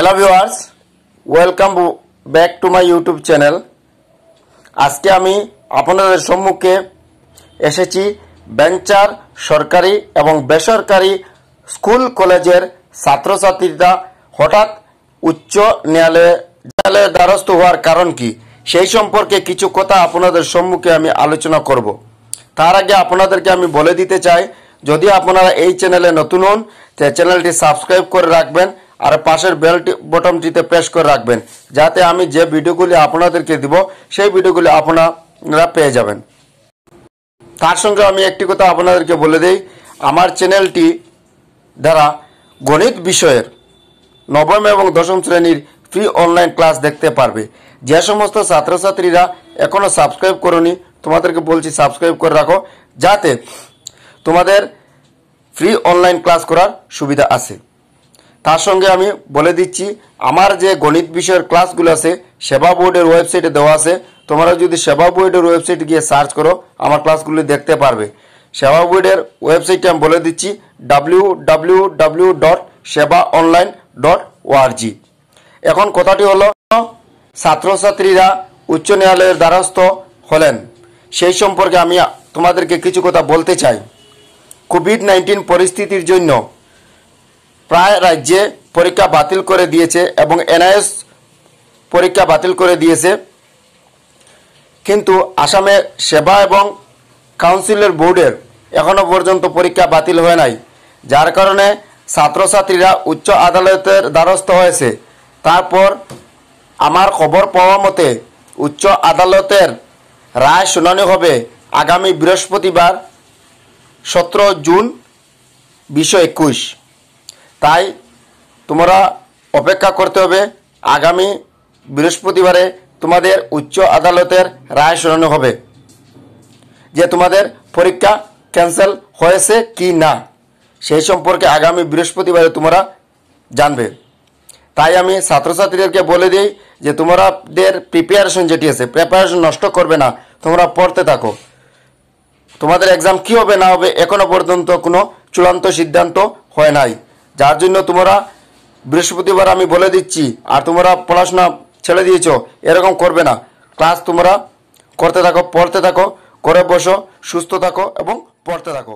Hello viewers welcome back to my YouTube channel আজকে আমি আপনাদের সম্মুখে এসেছি বেঞ্চার সরকারি এবং বেসরকারি স্কুল কলেজের ছাত্রছাত্রীরা হঠাৎ উচ্চ ন্যায়ালয়ে ন্যায়ালয়ের দ্বারস্থ হওয়ার কারণ কি? সেই সম্পর্কে কিছু কথা আপনাদের সম্মুখে আমি আলোচনা করব। তার আগে আপনাদেরকে আমি বলে দিতে চাই, যদি আপনারা এই চ্যানেলে নতুন হন চ্যানেলটি সাবস্ক্রাইব করে রাখবেন। আর পাশের বেলটি বটমটিতে প্রেস করে রাখবেন, যাতে আমি যে ভিডিওগুলি আপনাদেরকে দিব, সেই ভিডিওগুলি আপনারা পেয়ে যাবেন। তার সঙ্গে আমি একটি কথা আপনাদেরকে বলে দেই, আমার চ্যানেলটি দ্বারা গণিত বিষয়ের নবম এবং দশম শ্রেণির ফ্রি অনলাইন ক্লাস দেখতে পারবে। যে সমস্ত ছাত্রছাত্রীরা এখনও সাবস্ক্রাইব করনি, তোমাদেরকে বলছি সাবস্ক্রাইব করে রাখো, যাতে তোমাদের ফ্রি অনলাইন ক্লাস করার সুবিধা আছে। তার সঙ্গে আমি বলে দিচ্ছি, আমার যে গণিত বিষয়ের ক্লাসগুলো আছে, সেবা বোর্ডের ওয়েবসাইটে দেওয়া আছে। তোমরা যদি সেবা বোর্ডের ওয়েবসাইটে গিয়ে সার্চ করো, আমার ক্লাসগুলি দেখতে পারবে। সেবা বোর্ডের ওয়েবসাইটে আমি বলে দিচ্ছি W W W dot Seva online dot এখন কথাটি হলো, ছাত্রছাত্রীরা উচ্চ ন্যায়ালয়ের দ্বারস্থ হলেন। সেই সম্পর্কে আমি তোমাদেরকে কিছু কথা বলতে চাই। কোভিড নাইন্টিন পরিস্থিতির জন্য প্রায় রাজ্যে পরীক্ষা বাতিল করে দিয়েছে এবং এনআইএস পরীক্ষা বাতিল করে দিয়েছে। কিন্তু আসামে সেবা এবং কাউন্সিলের বোর্ডের এখনও পর্যন্ত পরীক্ষা বাতিল হয় নাই, যার কারণে ছাত্রছাত্রীরা উচ্চ আদালতের দ্বারস্থ হয়েছে। তারপর আমার খবর পাওয়া মতে, উচ্চ আদালতের রায় শুনানি হবে আগামী বৃহস্পতিবার, সতেরো জুন, বিশো একুশ। তাই তোমরা অপেক্ষা করতে হবে, আগামী বৃহস্পতিবারে তোমাদের উচ্চ আদালতের রায় শুনানো হবে যে তোমাদের পরীক্ষা ক্যান্সেল হয়েছে কি না। সেই সম্পর্কে আগামী বৃহস্পতিবারে তোমরা জানবে। তাই আমি ছাত্রছাত্রীদেরকে বলে দিই যে তোমাদের প্রিপারেশন যেটি আছে প্রিপারেশন নষ্ট করবে না, তোমরা পড়তে থাকো। তোমাদের এক্সাম কি হবে না হবে এখনও পর্যন্ত কোনো চূড়ান্ত সিদ্ধান্ত হয় নাই। যার জন্য তোমরা বৃহস্পতিবার আমি বলে দিচ্ছি, আর তোমরা পড়াশোনা ছেড়ে দিয়েছ, এরকম করবে না। ক্লাস তোমরা করতে থাকো, পড়তে থাকো করে বসো, সুস্থ থাকো এবং পড়তে থাকো।